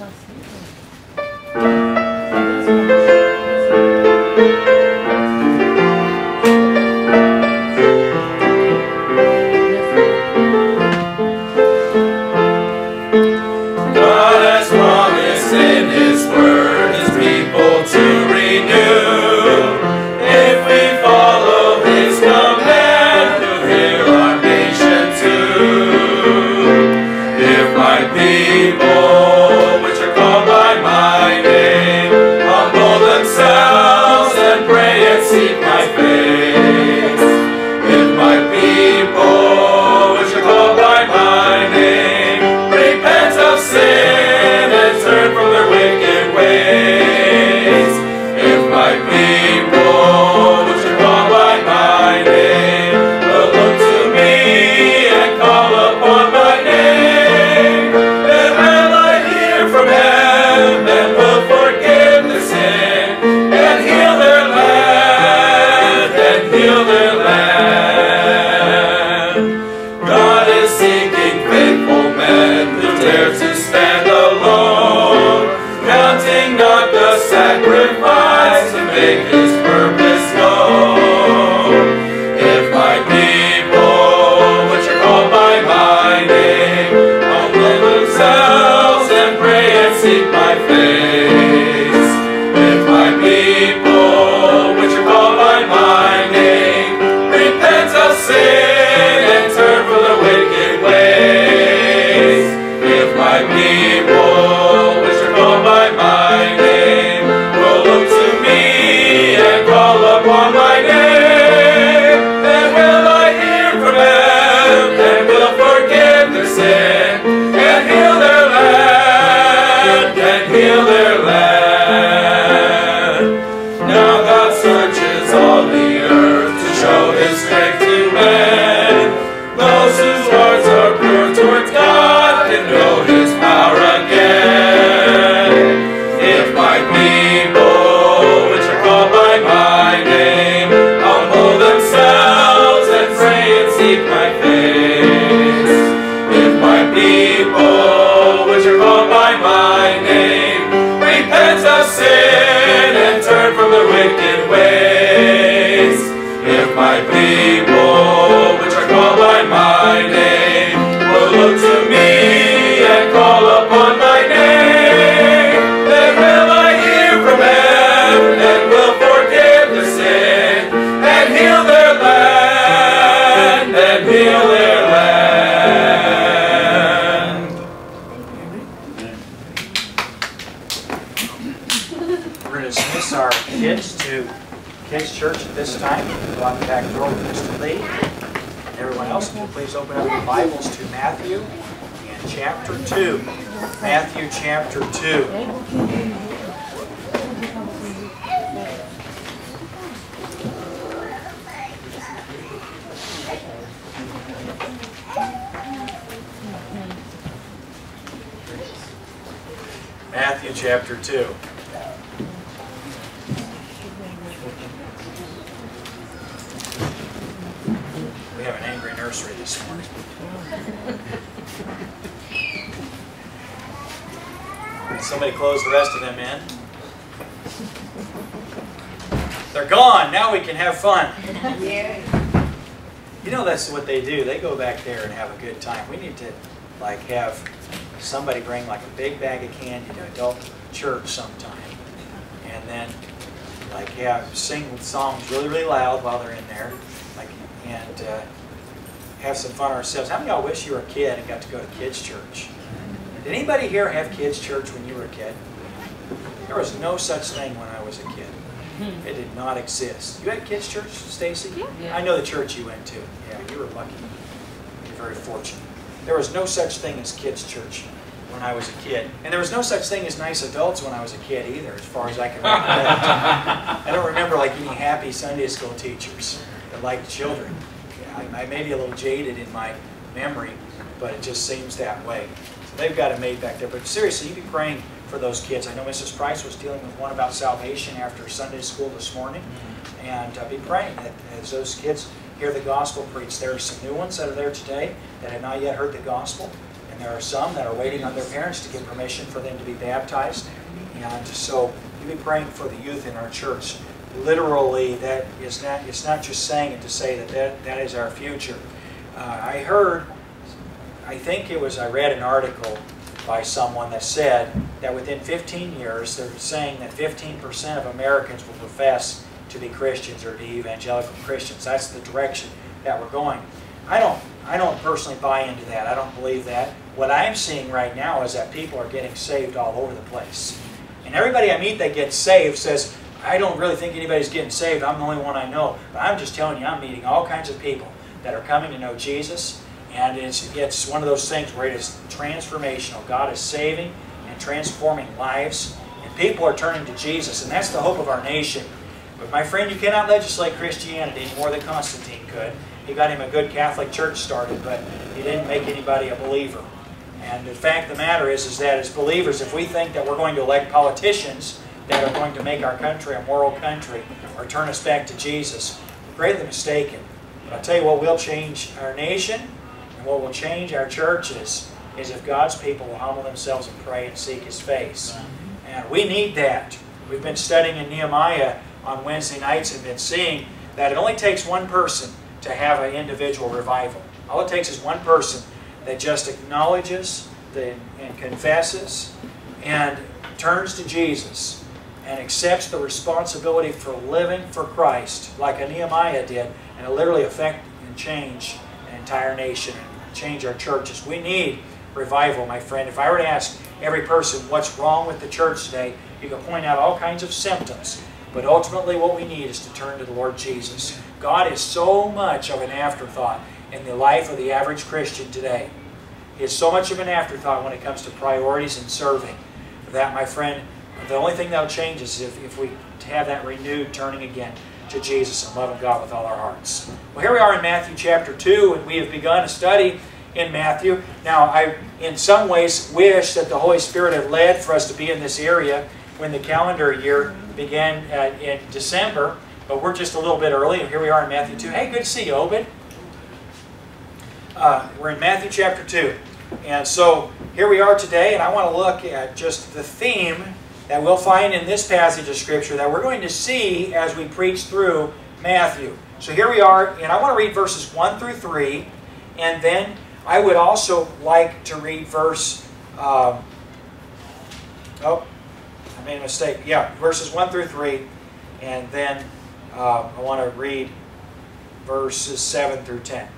Tá assim, né? Matthew and chapter 2. Matthew chapter 2. Matthew chapter 2. Somebody close the rest of them in. They're gone. Now we can have fun. You know that's what they do. They go back there and have a good time. We need to like have somebody bring like a big bag of candy to adult church sometime, and then like have sing songs really really loud while they're in there, like and uh, have some fun ourselves. How many of y'all wish you were a kid and got to go to kids church? Did anybody here have kids church when you were a kid? There was no such thing when I was a kid. Hmm. It did not exist. You had kids church, Stacy? Yeah. I know the church you went to. Yeah, you were lucky. You're very fortunate. There was no such thing as kids church when I was a kid. And there was no such thing as nice adults when I was a kid either, as far as I can remember. I don't remember like any happy Sunday school teachers that liked children. I, I may be a little jaded in my memory, but it just seems that way. So they've got it made back there. But seriously, you be praying for those kids. I know Mrs. Price was dealing with one about salvation after Sunday school this morning. And uh, be praying that as those kids hear the gospel preached. There are some new ones that are there today that have not yet heard the gospel And there are some that are waiting on their parents to get permission for them to be baptized. And so you be praying for the youth in our church. Literally, that is not, it's not just saying it to say that that, that is our future. Uh, I heard, I think it was, I read an article by someone that said that within 15 years, they're saying that 15% of Americans will profess to be Christians or to be evangelical Christians. That's the direction that we're going. I don't, I don't personally buy into that. I don't believe that. What I'm seeing right now is that people are getting saved all over the place. And everybody I meet that gets saved says, I don't really think anybody's getting saved. I'm the only one I know. But I'm just telling you, I'm meeting all kinds of people that are coming to know Jesus. And it's, it's one of those things where it is transformational. God is saving and transforming lives. And people are turning to Jesus. And that's the hope of our nation. But my friend, you cannot legislate Christianity more than Constantine could. He got him a good Catholic church started, but he didn't make anybody a believer. And the fact of the matter is, is that as believers, if we think that we're going to elect politicians that are going to make our country a moral country or turn us back to Jesus, we're greatly mistaken. But I'll tell you what will change our nation and what will change our churches is if God's people will humble themselves and pray and seek His face. And we need that. We've been studying in Nehemiah on Wednesday nights and been seeing that it only takes one person to have an individual revival. All it takes is one person that just acknowledges the, and confesses and turns to Jesus and accepts the responsibility for living for Christ like a Nehemiah did and it literally affect and change an entire nation and change our churches. We need revival, my friend. If I were to ask every person what's wrong with the church today, you could point out all kinds of symptoms. But ultimately what we need is to turn to the Lord Jesus. God is so much of an afterthought in the life of the average Christian today. He is so much of an afterthought when it comes to priorities and serving. That, my friend, the only thing that will change is if, if we have that renewed turning again to Jesus and loving God with all our hearts. Well, here we are in Matthew chapter 2, and we have begun a study in Matthew. Now, I, in some ways, wish that the Holy Spirit had led for us to be in this area when the calendar year began uh, in December, but we're just a little bit early, and here we are in Matthew 2. Hey, good to see you, Obed. Uh, we're in Matthew chapter 2. And so here we are today, and I want to look at just the theme that we'll find in this passage of Scripture that we're going to see as we preach through Matthew. So here we are, and I want to read verses 1 through 3, and then I would also like to read verse... Um, oh, I made a mistake. Yeah, verses 1 through 3, and then uh, I want to read verses 7 through 10.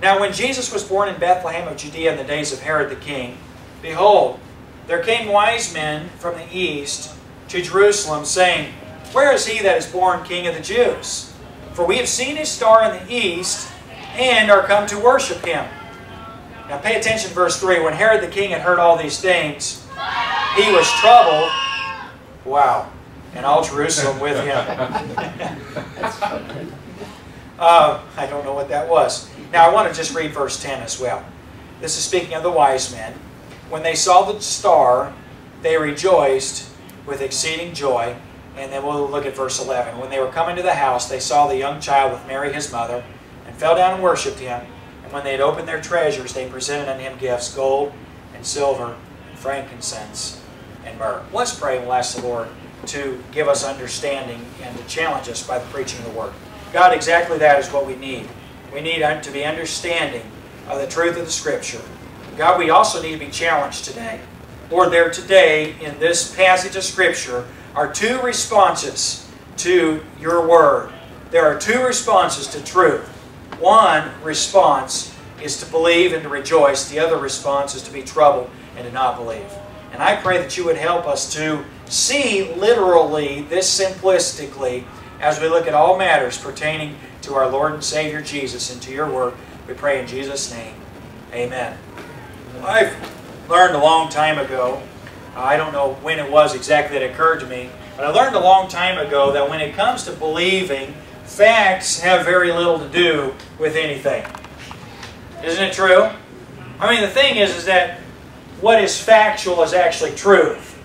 Now when Jesus was born in Bethlehem of Judea in the days of Herod the king, behold, there came wise men from the east to Jerusalem, saying, Where is he that is born King of the Jews? For we have seen his star in the east, and are come to worship him. Now pay attention verse 3. When Herod the king had heard all these things, he was troubled. Wow. And all Jerusalem with him. uh, I don't know what that was. Now I want to just read verse 10 as well. This is speaking of the wise men. When they saw the star, they rejoiced with exceeding joy. And then we'll look at verse 11. When they were coming to the house, they saw the young child with Mary his mother, and fell down and worshipped him. And when they had opened their treasures, they presented unto him gifts, gold and silver, and frankincense and myrrh. Let's pray and ask the Lord to give us understanding and to challenge us by the preaching of the Word. God, exactly that is what we need. We need to be understanding of the truth of the Scripture. God, we also need to be challenged today. Lord, there today in this passage of Scripture are two responses to your Word. There are two responses to truth. One response is to believe and to rejoice. The other response is to be troubled and to not believe. And I pray that you would help us to see literally this simplistically as we look at all matters pertaining to our Lord and Savior Jesus and to your word. We pray in Jesus' name. Amen. I've learned a long time ago, I don't know when it was exactly that occurred to me, but I learned a long time ago that when it comes to believing, facts have very little to do with anything. Isn't it true? I mean, the thing is, is that what is factual is actually truth.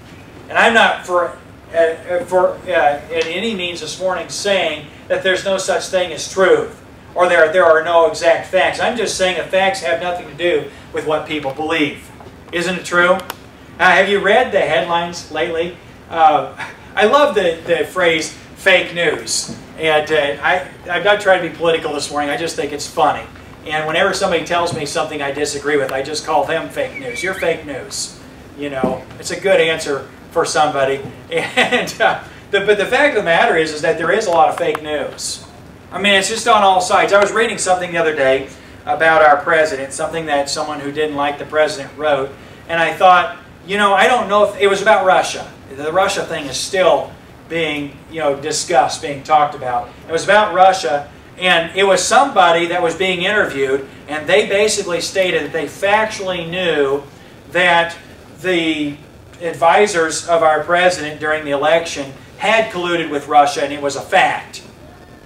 And I'm not for, uh, for uh, in any means this morning saying that there's no such thing as truth or there, there are no exact facts. I'm just saying that facts have nothing to do with what people believe. Isn't it true? Uh, have you read the headlines lately? Uh, I love the, the phrase fake news. And uh, I, I'm not trying to be political this morning, I just think it's funny. And whenever somebody tells me something I disagree with, I just call them fake news. You're fake news. You know, it's a good answer for somebody. And uh, the, but the fact of the matter is, is that there is a lot of fake news. I mean, it's just on all sides. I was reading something the other day about our president, something that someone who didn't like the president wrote, and I thought, you know, I don't know if it was about Russia. The Russia thing is still being, you know, discussed, being talked about. It was about Russia, and it was somebody that was being interviewed, and they basically stated that they factually knew that the advisors of our president during the election had colluded with Russia, and it was a fact.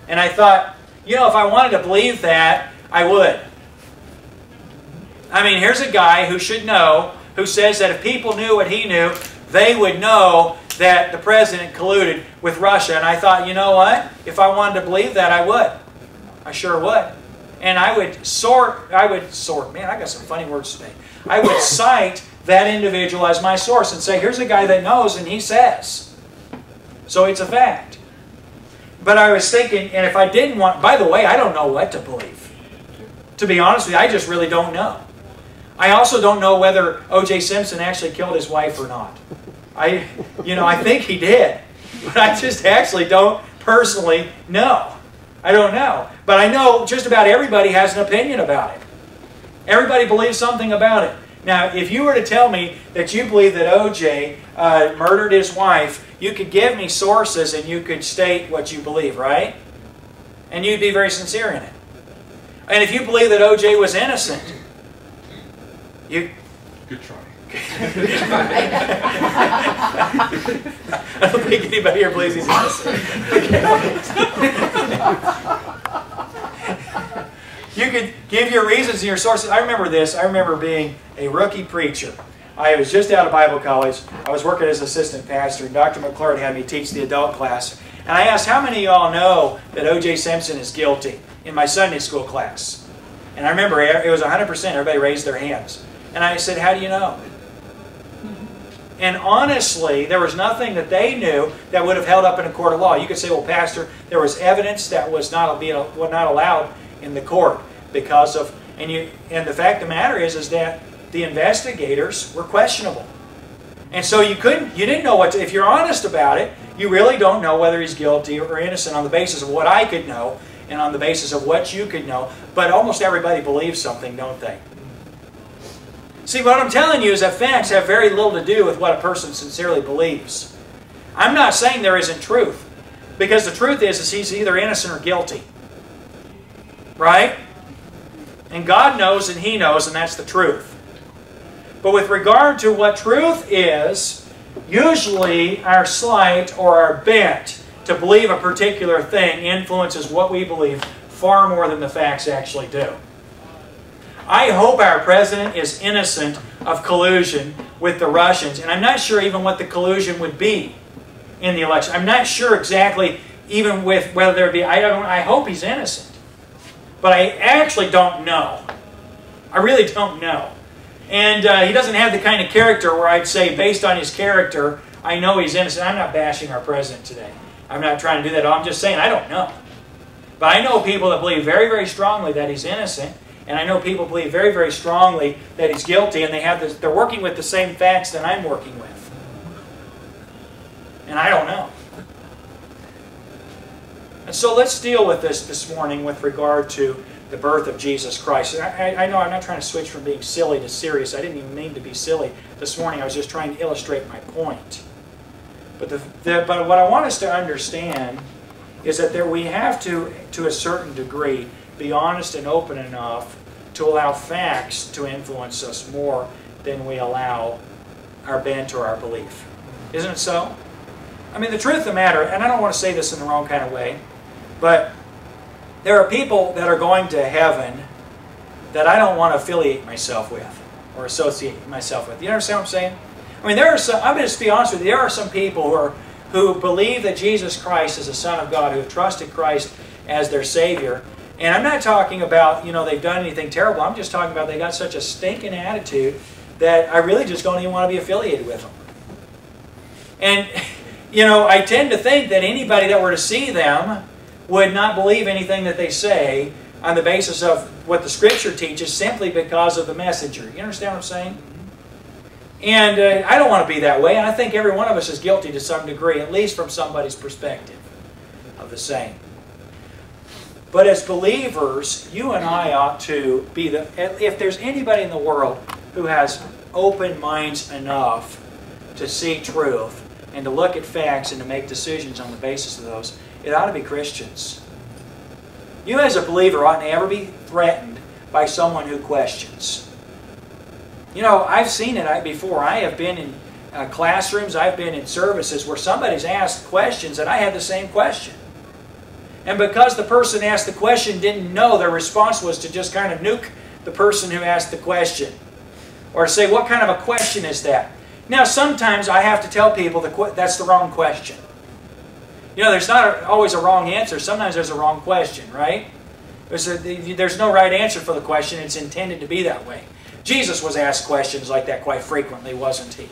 And I thought, you know, if I wanted to believe that, I would. I mean, here's a guy who should know, who says that if people knew what he knew, they would know that the president colluded with Russia. And I thought, you know what? If I wanted to believe that, I would. I sure would. And I would sort, I would sort, man, I got some funny words today. I would cite that individual as my source and say, here's a guy that knows and he says. So it's a fact. But I was thinking, and if I didn't want, by the way, I don't know what to believe. To be honest with you, I just really don't know. I also don't know whether O.J. Simpson actually killed his wife or not. I, you know, I think he did. But I just actually don't personally know. I don't know. But I know just about everybody has an opinion about it. Everybody believes something about it. Now, if you were to tell me that you believe that O.J. Uh, murdered his wife, you could give me sources and you could state what you believe, right? And you'd be very sincere in it. And if you believe that O.J. was innocent, you... Good try. I don't think anybody here believes he's innocent. you could give your reasons and your sources. I remember this. I remember being a rookie preacher. I was just out of Bible college. I was working as assistant pastor, and Dr. McClure had me teach the adult class. And I asked, how many of y'all know that O.J. Simpson is guilty in my Sunday school class? And I remember it was 100%. Everybody raised their hands. And I said, how do you know? And honestly, there was nothing that they knew that would have held up in a court of law. You could say, well, Pastor, there was evidence that was not, being, was not allowed in the court because of, and, you, and the fact of the matter is, is that the investigators were questionable. And so you couldn't, you didn't know what to, if you're honest about it, you really don't know whether he's guilty or innocent on the basis of what I could know and on the basis of what you could know. But almost everybody believes something, don't they? See, what I'm telling you is that facts have very little to do with what a person sincerely believes. I'm not saying there isn't truth, because the truth is, is he's either innocent or guilty. Right? And God knows and he knows, and that's the truth. But with regard to what truth is, usually our slight or our bent to believe a particular thing influences what we believe far more than the facts actually do. I hope our president is innocent of collusion with the Russians, and I'm not sure even what the collusion would be in the election. I'm not sure exactly even with whether there would be. I don't. I hope he's innocent, but I actually don't know. I really don't know. And uh, he doesn't have the kind of character where I'd say, based on his character, I know he's innocent. I'm not bashing our president today. I'm not trying to do that. I'm just saying I don't know. But I know people that believe very, very strongly that he's innocent. And I know people believe very, very strongly that he's guilty, and they have this, they're working with the same facts that I'm working with. And I don't know. And so let's deal with this this morning with regard to the birth of Jesus Christ. I, I, know I'm not trying to switch from being silly to serious. I didn't even mean to be silly this morning. I was just trying to illustrate my point. But, the, the, but what I want us to understand is that there we have to, to a certain degree, be honest and open enough to allow facts to influence us more than we allow our bent or our belief. Isn't it so? I mean, the truth of the matter, and I don't want to say this in the wrong kind of way, but there are people that are going to heaven that I don't want to affiliate myself with or associate myself with. You understand what I'm saying? I mean, there are some, I'm going to be honest with you, there are some people who, are, who believe that Jesus Christ is the Son of God, who have trusted Christ as their Savior, And I'm not talking about, you know, they've done anything terrible. I'm just talking about they got such a stinking attitude that I really just don't even want to be affiliated with them. And, you know, I tend to think that anybody that were to see them would not believe anything that they say on the basis of what the Scripture teaches simply because of the messenger. You understand what I'm saying? And uh, I don't want to be that way. And I think every one of us is guilty to some degree, at least from somebody's perspective of the same. But as believers, you and I ought to be the, if there's anybody in the world who has open minds enough to see truth and to look at facts and to make decisions on the basis of those, it ought to be Christians. You as a believer ought never be threatened by someone who questions. You know, I've seen it before. I have been in uh, classrooms, I've been in services where somebody's asked questions and I had the same question. And because the person asked the question didn't know, their response was to just kind of nuke the person who asked the question. Or say, what kind of a question is that? Now, sometimes I have to tell people that that's the wrong question. You know, there's not always a wrong answer. Sometimes there's a wrong question, right? There's, a, there's no right answer for the question. It's intended to be that way. Jesus was asked questions like that quite frequently, wasn't he?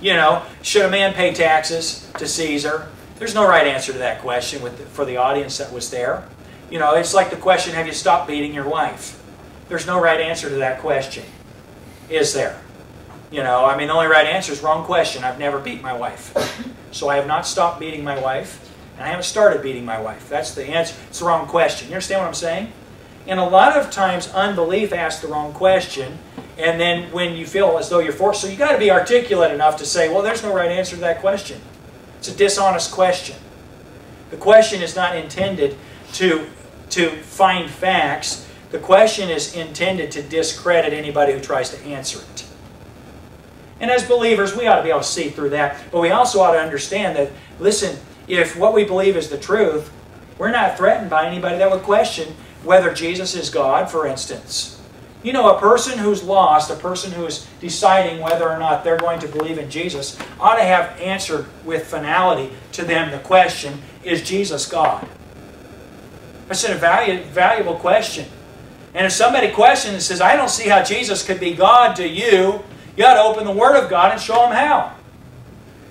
You know, should a man pay taxes to Caesar? There's no right answer to that question with the, for the audience that was there. You know, it's like the question, have you stopped beating your wife? There's no right answer to that question, is there? You know, I mean, the only right answer is wrong question. I've never beat my wife. So I have not stopped beating my wife, and I haven't started beating my wife. That's the answer. It's the wrong question. You understand what I'm saying? And a lot of times, unbelief asks the wrong question, and then when you feel as though you're forced, so you got to be articulate enough to say, well, there's no right answer to that question. It's a dishonest question. The question is not intended to, to find facts. The question is intended to discredit anybody who tries to answer it. And as believers, we ought to be able to see through that. But we also ought to understand that, listen, if what we believe is the truth, we're not threatened by anybody that would question whether Jesus is God, for instance. You know, a person who's lost, a person who is deciding whether or not they're going to believe in Jesus, ought to have answered with finality to them the question, is Jesus God? That's a valuable question. And if somebody questions and says, I don't see how Jesus could be God to you, you ought to open the Word of God and show them how.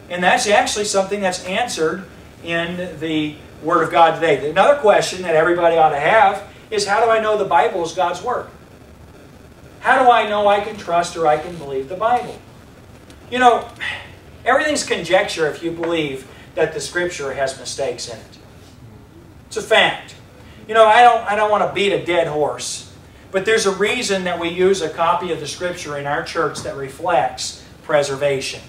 And that's actually something that's answered in the Word of God today. Another question that everybody ought to have is, how do I know the Bible is God's Word? How do I know I can trust or I can believe the Bible? You know, everything's conjecture if you believe that the Scripture has mistakes in it. It's a fact. You know, I don't, I don't want to beat a dead horse, but there's a reason that we use a copy of the Scripture in our church that reflects preservation.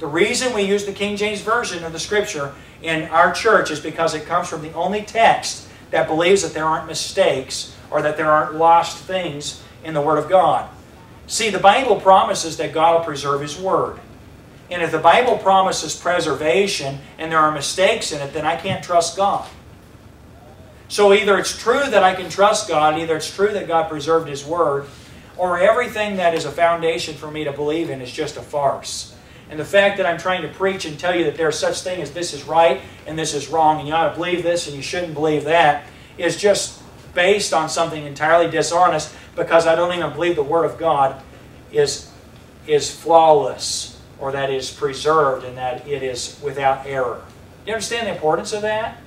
The reason we use the King James Version of the Scripture in our church is because it comes from the only text that believes that there aren't mistakes or that there aren't lost things in the Word of God. See, the Bible promises that God will preserve His Word. And if the Bible promises preservation and there are mistakes in it, then I can't trust God. So either it's true that I can trust God, either it's true that God preserved His Word, or everything that is a foundation for me to believe in is just a farce. And the fact that I'm trying to preach and tell you that there's such thing as this is right and this is wrong, and you ought to believe this and you shouldn't believe that, is just based on something entirely dishonest because I don't even believe the Word of God is, is flawless or that is preserved and that it is without error. You understand the importance of that?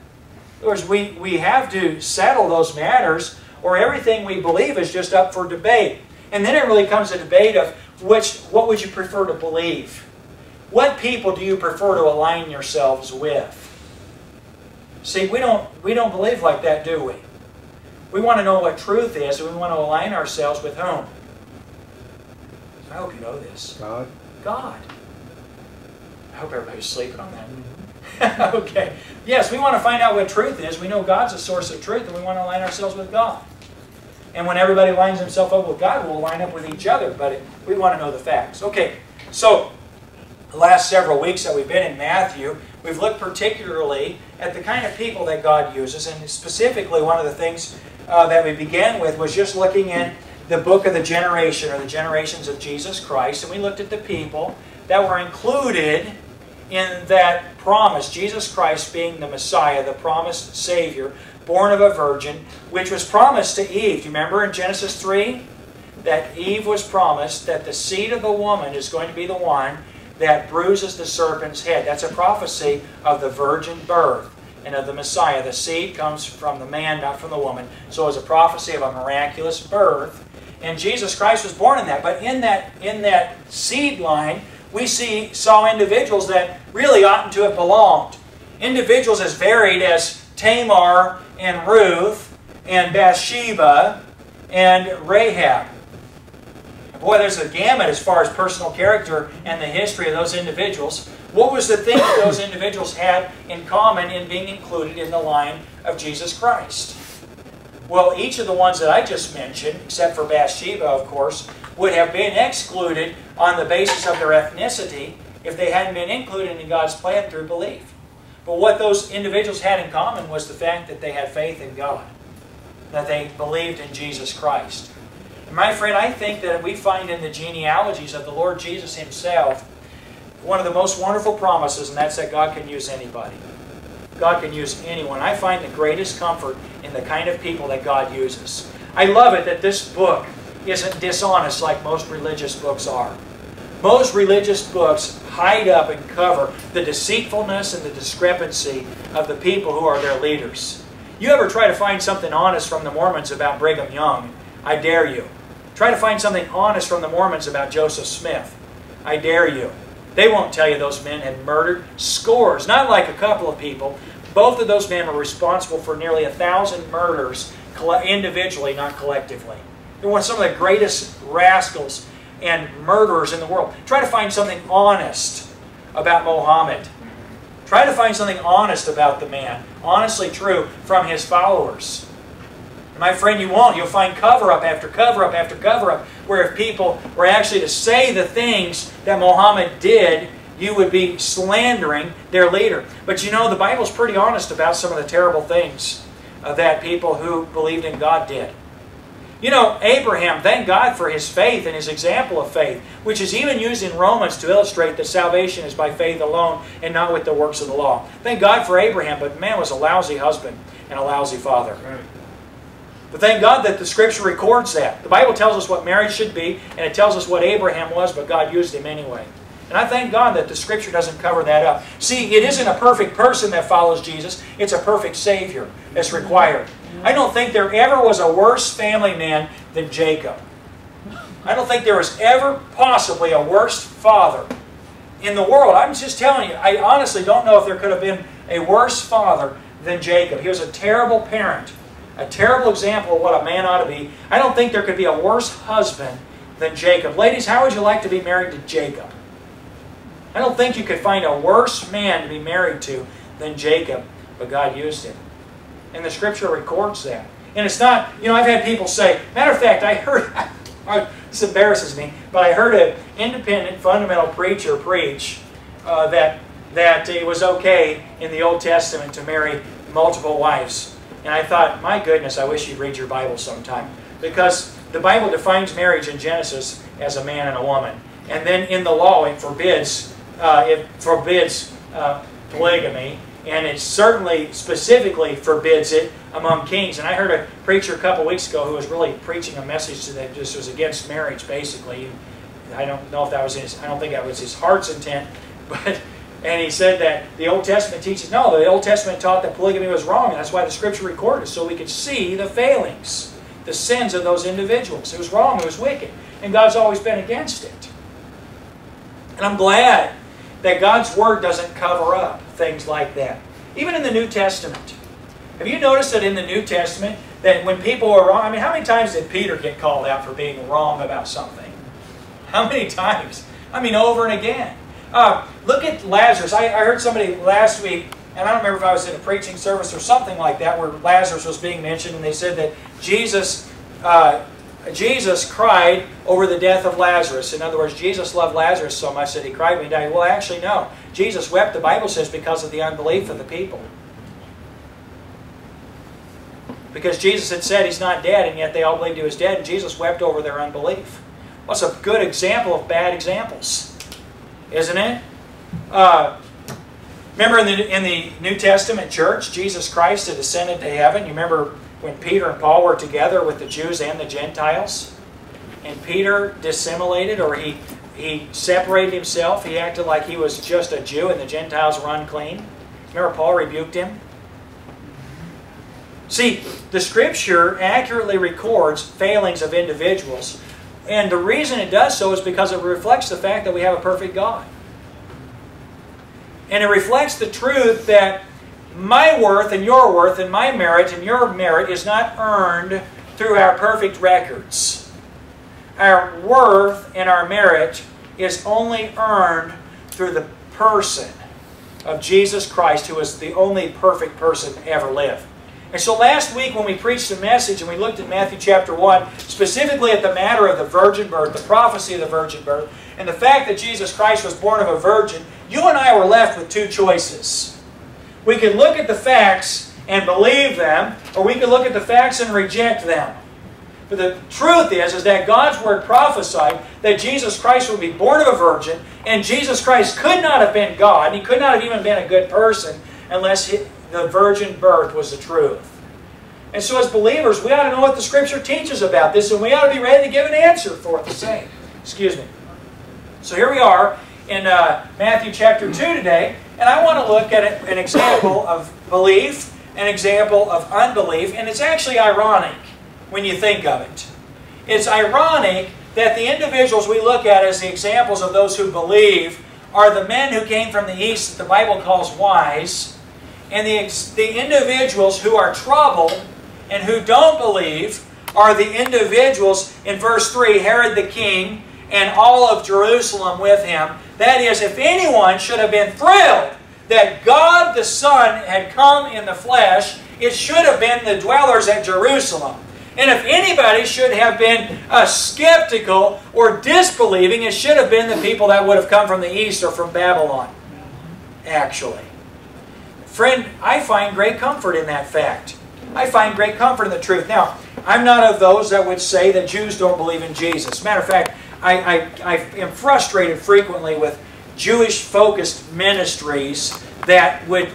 In other words, we, we have to settle those matters or everything we believe is just up for debate. And then it really comes a debate of which, what would you prefer to believe? What people do you prefer to align yourselves with? See, we don't, we don't believe like that, do we? We want to know what truth is, and we want to align ourselves with whom? I hope you know this. God. God. I hope everybody's sleeping on that. okay. Yes, we want to find out what truth is. We know God's a source of truth, and we want to align ourselves with God. And when everybody lines himself up with God, we'll line up with each other, but it, we want to know the facts. Okay, so the last several weeks that we've been in Matthew, we've looked particularly at the kind of people that God uses, and specifically one of the things uh, that we began with was just looking in the book of the generation, or the generations of Jesus Christ, and we looked at the people that were included in that promise, Jesus Christ being the Messiah, the promised Savior, born of a virgin, which was promised to Eve. Do you remember in Genesis 3? That Eve was promised that the seed of the woman is going to be the one that bruises the serpent's head. That's a prophecy of the virgin birth and of the Messiah. The seed comes from the man, not from the woman. So it's a prophecy of a miraculous birth. And Jesus Christ was born in that. But in that, in that seed line, we see saw individuals that really oughtn't to have belonged. Individuals as varied as Tamar and Ruth and Bathsheba and Rahab. Boy, there's a gamut as far as personal character and the history of those individuals. What was the thing that those individuals had in common in being included in the line of Jesus Christ? Well, each of the ones that I just mentioned, except for Bathsheba, of course, would have been excluded on the basis of their ethnicity if they hadn't been included in God's plan through belief. But what those individuals had in common was the fact that they had faith in God, that they believed in Jesus Christ. And my friend, I think that we find in the genealogies of the Lord Jesus Himself one of the most wonderful promises, and that's that God can use anybody. God can use anyone. I find the greatest comfort in the kind of people that God uses. I love it that this book isn't dishonest like most religious books are. Most religious books hide up and cover the deceitfulness and the discrepancy of the people who are their leaders. You ever try to find something honest from the Mormons about Brigham Young? I dare you. Try to find something honest from the Mormons about Joseph Smith. I dare you. They won't tell you those men had murdered scores, not like a couple of people. Both of those men were responsible for nearly a thousand murders individually, not collectively. They were some of the greatest rascals and murderers in the world. Try to find something honest about Mohammed. Try to find something honest about the man, honestly true from his followers. My friend, you won't. You'll find cover up after cover up after cover up, where if people were actually to say the things that Mohammed did, you would be slandering their leader. But you know, the Bible's pretty honest about some of the terrible things uh, that people who believed in God did. You know, Abraham, thank God for his faith and his example of faith, which is even used in Romans to illustrate that salvation is by faith alone and not with the works of the law. Thank God for Abraham, but man was a lousy husband and a lousy father. But thank God that the Scripture records that. The Bible tells us what marriage should be, and it tells us what Abraham was, but God used him anyway. And I thank God that the Scripture doesn't cover that up. See, it isn't a perfect person that follows Jesus, it's a perfect Savior that's required. I don't think there ever was a worse family man than Jacob. I don't think there was ever possibly a worse father in the world. I'm just telling you, I honestly don't know if there could have been a worse father than Jacob. He was a terrible parent, a terrible example of what a man ought to be. I don't think there could be a worse husband than Jacob. Ladies, how would you like to be married to Jacob? I don't think you could find a worse man to be married to than Jacob, but God used him. And the scripture records that. And it's not, you know, I've had people say, matter of fact, I heard, this embarrasses me, but I heard an independent fundamental preacher preach uh, that, that it was okay in the Old Testament to marry multiple wives. And I thought, my goodness, I wish you'd read your Bible sometime. Because the Bible defines marriage in Genesis as a man and a woman. And then in the law, it forbids, uh, it forbids uh, polygamy and it certainly specifically forbids it among kings. And I heard a preacher a couple weeks ago who was really preaching a message that just was against marriage, basically. I don't know if that was his, I don't think that was his heart's intent, but and he said that the Old Testament teaches no, the Old Testament taught that polygamy was wrong, and that's why the Scripture recorded it, so we could see the failings, the sins of those individuals. It was wrong, it was wicked, and God's always been against it. And I'm glad that God's Word doesn't cover up things like that. Even in the New Testament. Have you noticed that in the New Testament, that when people are wrong, I mean, how many times did Peter get called out for being wrong about something? How many times? I mean, over and again. Uh, look at Lazarus. I, I heard somebody last week, and I don't remember if I was in a preaching service or something like that, where Lazarus was being mentioned, and they said that Jesus uh, Jesus cried over the death of Lazarus. In other words, Jesus loved Lazarus so much that he cried when he died. Well, actually, no. Jesus wept, the Bible says, because of the unbelief of the people. Because Jesus had said he's not dead, and yet they all believed he was dead, and Jesus wept over their unbelief. What's well, a good example of bad examples, isn't it? Uh, Remember in the, in the New Testament church, Jesus Christ had ascended to heaven. You remember when Peter and Paul were together with the Jews and the Gentiles? And Peter dissimulated or he, he separated himself. He acted like he was just a Jew and the Gentiles were unclean. Remember Paul rebuked him? See, the Scripture accurately records failings of individuals. And the reason it does so is because it reflects the fact that we have a perfect God. And it reflects the truth that my worth and your worth and my merit and your merit is not earned through our perfect records. Our worth and our merit is only earned through the person of Jesus Christ, who is the only perfect person to ever live. And so last week when we preached the message and we looked at Matthew chapter 1, specifically at the matter of the virgin birth, the prophecy of the virgin birth, and the fact that Jesus Christ was born of a virgin, you and I were left with two choices. We could look at the facts and believe them, or we could look at the facts and reject them. But the truth is, is that God's Word prophesied that Jesus Christ would be born of a virgin, and Jesus Christ could not have been God, he could not have even been a good person, unless he, the virgin birth was the truth. And so as believers, we ought to know what the Scripture teaches about this, and we ought to be ready to give an answer for it the same. Excuse me. So here we are in uh, Matthew chapter 2 today, and I want to look at an example of belief, an example of unbelief, and it's actually ironic when you think of it. It's ironic that the individuals we look at as the examples of those who believe are the men who came from the east that the Bible calls wise, and the, the individuals who are troubled and who don't believe are the individuals in verse 3 Herod the king and all of Jerusalem with him. That is, if anyone should have been thrilled that God the Son had come in the flesh, it should have been the dwellers at Jerusalem. And if anybody should have been uh, skeptical or disbelieving, it should have been the people that would have come from the east or from Babylon, actually. Friend, I find great comfort in that fact. I find great comfort in the truth. Now, I'm not of those that would say that Jews don't believe in Jesus. Matter of fact, I, I, I am frustrated frequently with Jewish-focused ministries that would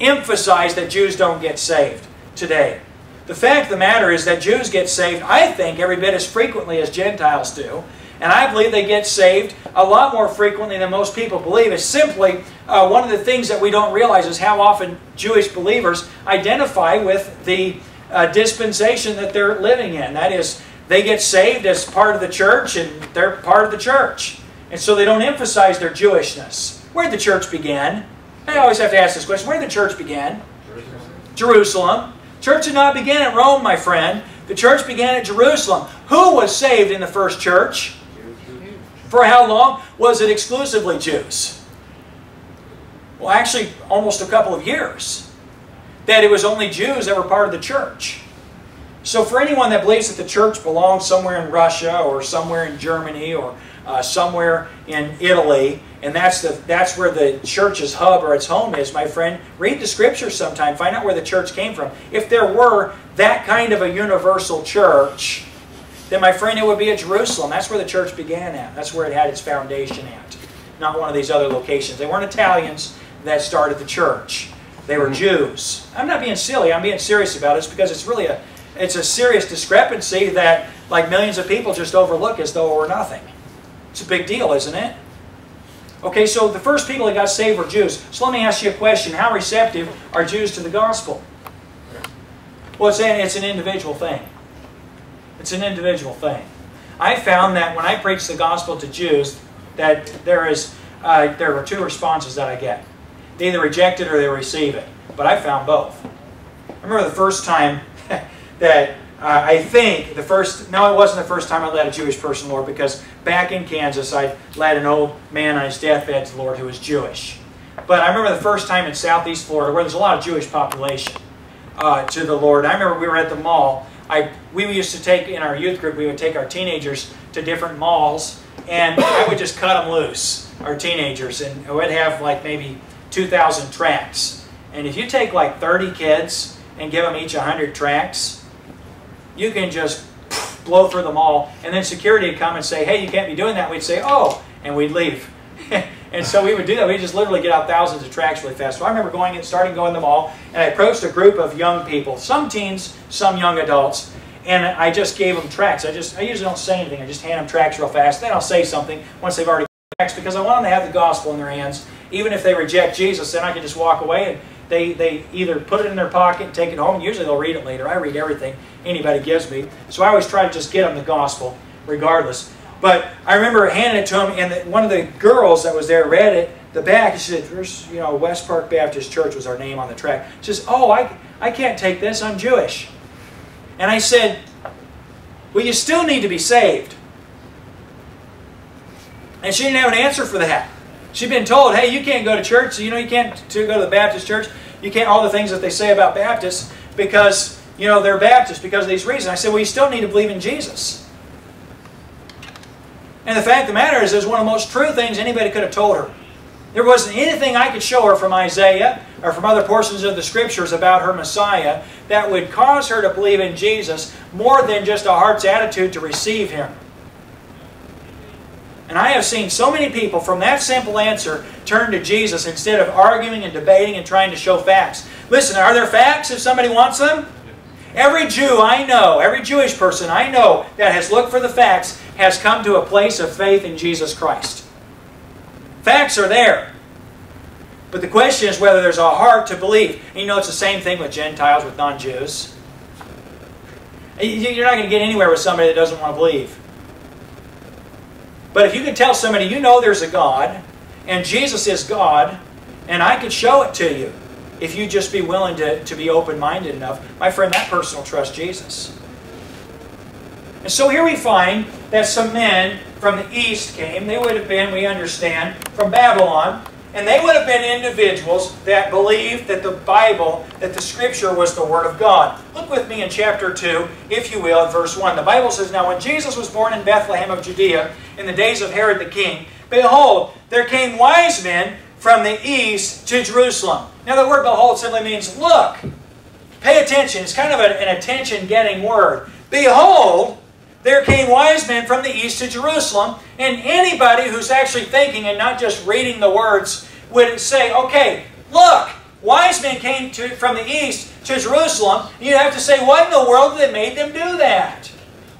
emphasize that Jews don't get saved today. The fact of the matter is that Jews get saved, I think, every bit as frequently as Gentiles do. And I believe they get saved a lot more frequently than most people believe. It's simply uh, one of the things that we don't realize is how often Jewish believers identify with the uh, dispensation that they're living in. That is, they get saved as part of the church and they're part of the church. And so they don't emphasize their Jewishness. Where did the church began? I always have to ask this question. Where did the church began? Jerusalem. Jerusalem. Church did not begin at Rome, my friend. The church began at Jerusalem. Who was saved in the first church? For how long? Was it exclusively Jews? Well, actually, almost a couple of years. That it was only Jews that were part of the church. So for anyone that believes that the church belongs somewhere in Russia or somewhere in Germany or uh, somewhere in Italy, and that's the that's where the church's hub or its home is, my friend, read the scriptures sometime. Find out where the church came from. If there were that kind of a universal church, then my friend, it would be at Jerusalem. That's where the church began at. That's where it had its foundation at. Not one of these other locations. They weren't Italians that started the church. They were mm-hmm. Jews. I'm not being silly. I'm being serious about this because it's really a, it's a serious discrepancy that like millions of people just overlook as though it were nothing. It's a big deal, isn't it? Okay, so the first people that got saved were Jews. So let me ask you a question. How receptive are Jews to the gospel? Well, it's an, it's an individual thing. It's an individual thing. I found that when I preach the gospel to Jews, that there is uh, there are two responses that I get. They either reject it or they receive it. But I found both. I remember the first time that uh, I think the first, no, it wasn't the first time I led a Jewish person, Lord, because back in Kansas, I led an old man on his deathbed to the Lord who was Jewish. But I remember the first time in southeast Florida, where there's a lot of Jewish population, uh, to the Lord. I remember we were at the mall, I, we used to take, in our youth group, we would take our teenagers to different malls, and I would just cut them loose, our teenagers, and we'd have like maybe 2,000 tracts. And if you take like 30 kids and give them each 100 tracts, you can just blow through them all, and then security would come and say, hey, you can't be doing that. We'd say, oh, and we'd leave. And so we would do that. We just literally get out thousands of tracts really fast. So I remember going and starting going to the mall, and I approached a group of young people, some teens, some young adults, and I just gave them tracts. I just I usually don't say anything. I just hand them tracts real fast. Then I'll say something once they've already tracts because I want them to have the gospel in their hands. Even if they reject Jesus, then I can just walk away and they, they either put it in their pocket and take it home. Usually they'll read it later. I read everything anybody gives me. So I always try to just get them the gospel regardless. But I remember handing it to him, and the, one of the girls that was there read it, the back, she said, you know, West Park Baptist Church was our name on the tract. She says, oh, I, I can't take this, I'm Jewish. And I said, well, you still need to be saved. And she didn't have an answer for that. She'd been told, hey, you can't go to church, you know, you can't to go to the Baptist church, you can't, all the things that they say about Baptists, because, you know, they're Baptists because of these reasons. I said, well, you still need to believe in Jesus. And the fact of the matter is, it was one of the most true things anybody could have told her. There wasn't anything I could show her from Isaiah or from other portions of the Scriptures about her Messiah that would cause her to believe in Jesus more than just a heart's attitude to receive Him. And I have seen so many people from that simple answer turn to Jesus instead of arguing and debating and trying to show facts. Listen, are there facts if somebody wants them? Every Jew I know, every Jewish person I know that has looked for the facts has come to a place of faith in Jesus Christ. Facts are there. But the question is whether there's a heart to believe. And you know it's the same thing with Gentiles, with non-Jews. You're not going to get anywhere with somebody that doesn't want to believe. But if you can tell somebody, you know there's a God, and Jesus is God, and I could show it to you, if you just be willing to, to be open-minded enough, my friend, that person will trust Jesus. And so here we find that some men from the east came. They would have been, we understand, from Babylon. And they would have been individuals that believed that the Bible, that the Scripture was the Word of God. Look with me in chapter 2, if you will, verse 1. The Bible says, Now when Jesus was born in Bethlehem of Judea, in the days of Herod the king, behold, there came wise men from the east to Jerusalem. Now the word behold simply means look. Pay attention. It's kind of an attention-getting word. Behold, there came wise men from the east to Jerusalem, and anybody who's actually thinking and not just reading the words would say, okay, look, wise men came to, from the east to Jerusalem. You'd have to say, what in the world that made them do that?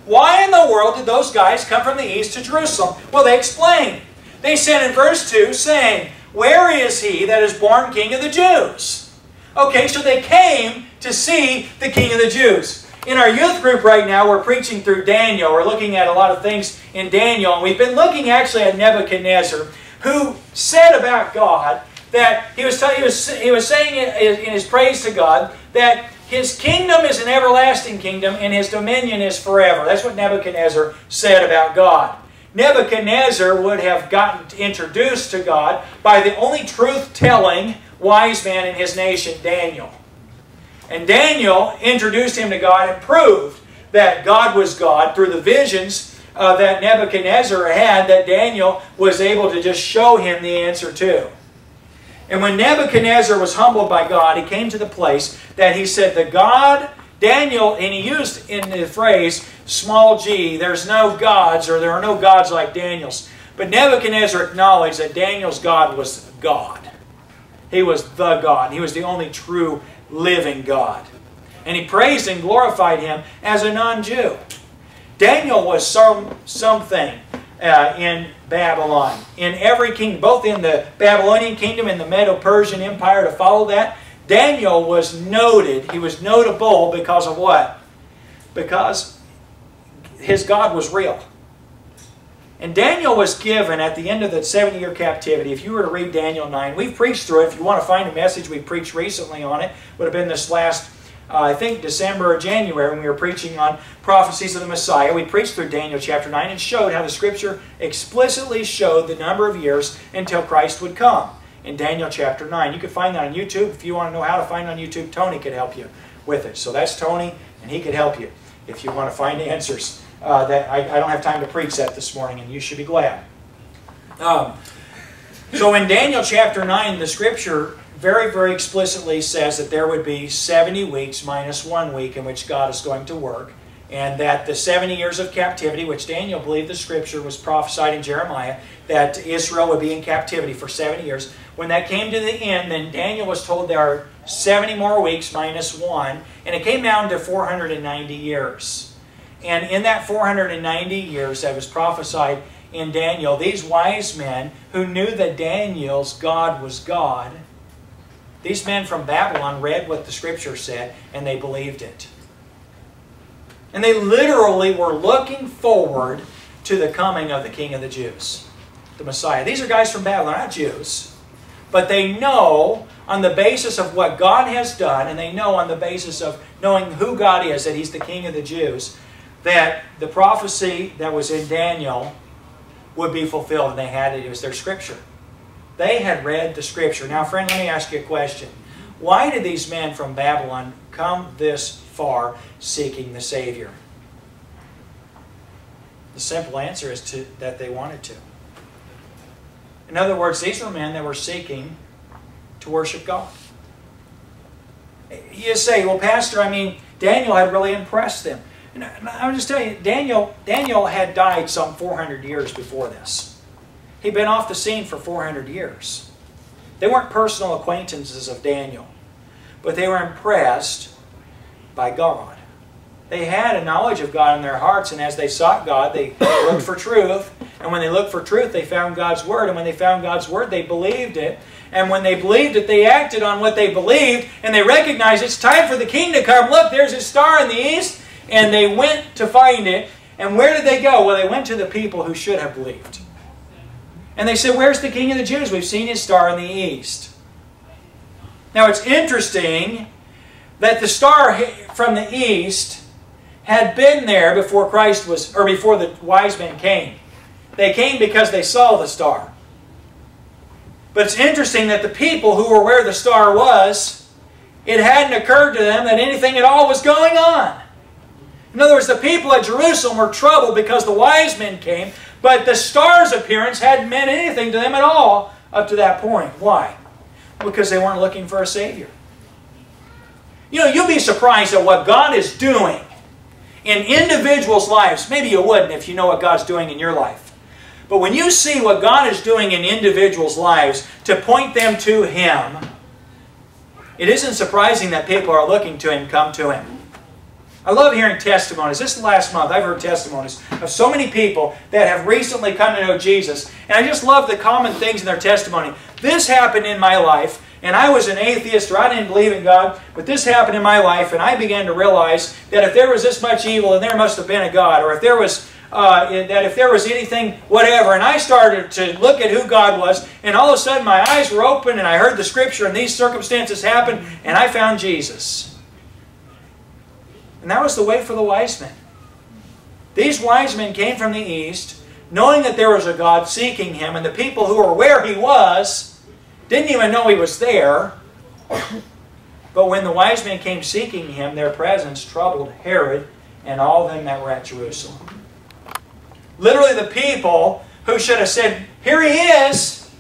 Why in the world did those guys come from the east to Jerusalem? Well, they explain. They said in verse 2, saying, Where is he that is born king of the Jews? Okay, so they came to see the king of the Jews. In our youth group right now, we're preaching through Daniel. We're looking at a lot of things in Daniel, and we've been looking actually at Nebuchadnezzar, who said about God that he was, he was, he was saying in his praise to God that his kingdom is an everlasting kingdom and his dominion is forever. That's what Nebuchadnezzar said about God. Nebuchadnezzar would have gotten introduced to God by the only truth-telling wise man in his nation, Daniel. And Daniel introduced him to God and proved that God was God through the visions uh, that Nebuchadnezzar had that Daniel was able to just show him the answer to. And when Nebuchadnezzar was humbled by God, he came to the place that he said, The God, Daniel, and he used in the phrase, small g, there's no gods, or there are no gods like Daniel's. But Nebuchadnezzar acknowledged that Daniel's God was God. He was the God. He was the only true living God. And he praised and glorified him as a non-Jew. Daniel was some something uh, in Babylon. In every kingdom, both in the Babylonian kingdom and the Medo-Persian Empire to follow that, Daniel was noted. He was notable because of what? Because his God was real. And Daniel was given at the end of the 70-year captivity, if you were to read Daniel 9, we've preached through it. If you want to find a message we preached recently on it, would have been this last, uh, I think, December or January when we were preaching on prophecies of the Messiah. We preached through Daniel chapter 9 and showed how the Scripture explicitly showed the number of years until Christ would come in Daniel chapter 9. You can find that on YouTube. If you want to know how to find it on YouTube, Tony could help you with it. So that's Tony, and he could help you if you want to find answers uh, that I, I, don't have time to preach that this morning, and you should be glad. Um, so in Daniel chapter 9, the scripture very, very explicitly says that there would be 70 weeks minus one week in which God is going to work. And that the 70 years of captivity, which Daniel believed the scripture was prophesied in Jeremiah, that Israel would be in captivity for 70 years. When that came to the end, then Daniel was told there are 70 more weeks minus one, and it came down to 490 years. And in that 490 years that was prophesied in Daniel, these wise men who knew that Daniel's God was God, these men from Babylon read what the scripture said and they believed it. And they literally were looking forward to the coming of the King of the Jews, the Messiah. These are guys from Babylon, not Jews. But they know on the basis of what God has done, and they know on the basis of knowing who God is, that He's the King of the Jews, that the prophecy that was in Daniel would be fulfilled, and they had it. It was their scripture. They had read the scripture. Now, friend, let me ask you a question. Why did these men from Babylon come this far seeking the Savior? The simple answer is to, that they wanted to. In other words, these were men that were seeking to worship God. You say, well, Pastor, I mean, Daniel had really impressed them. And I'm just telling you, Daniel, Daniel had died some 400 years before this. He'd been off the scene for 400 years. They weren't personal acquaintances of Daniel, but they were impressed by God. They had a knowledge of God in their hearts, and as they sought God, they looked for truth. And when they looked for truth, they found God's Word. And when they found God's Word, they believed it. And when they believed it, they acted on what they believed, and they recognized it's time for the king to come. Look, there's a star in the east. And they went to find it. And where did they go? Well, they went to the people who should have believed. And they said, Where's the king of the Jews? We've seen his star in the east. Now, it's interesting that the star from the east had been there before Christ was, or before the wise men came. They came because they saw the star. But it's interesting that the people who were where the star was, it hadn't occurred to them that anything at all was going on. In other words, the people at Jerusalem were troubled because the wise men came, but the star's appearance hadn't meant anything to them at all up to that point. Why? Because they weren't looking for a Savior. You know, you'll be surprised at what God is doing in individuals' lives. Maybe you wouldn't if you know what God's doing in your life. But when you see what God is doing in individuals' lives to point them to Him, it isn't surprising that people are looking to Him come to Him. I love hearing testimonies. This last month, I've heard testimonies of so many people that have recently come to know Jesus. And I just love the common things in their testimony. This happened in my life and I was an atheist or I didn't believe in God, but this happened in my life and I began to realize that if there was this much evil, then there must have been a God, or if there was uh, that if there was anything, whatever, and I started to look at who God was, and all of a sudden my eyes were open and I heard the scripture and these circumstances happened, and I found Jesus. And that was the way for the wise men. These wise men came from the east, knowing that there was a God seeking him, and the people who were where he was didn't even know he was there. But when the wise men came seeking him, their presence troubled Herod and all them that were at Jerusalem. Literally, the people who should have said, Here he is!